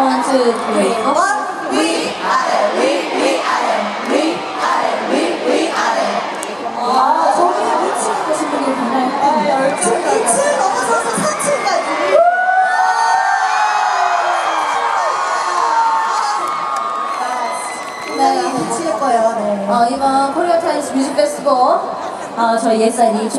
One, two, three. 원, 위, 아래, it. We, we are it. 와, 저기 위치에 계신 분이 굉장히 2층 넘어서서 3층까지. 네, 미칠 거예요. 네. 어, 이번 코리아 타임스 뮤직 페스티벌 어, 저희 예산이 초대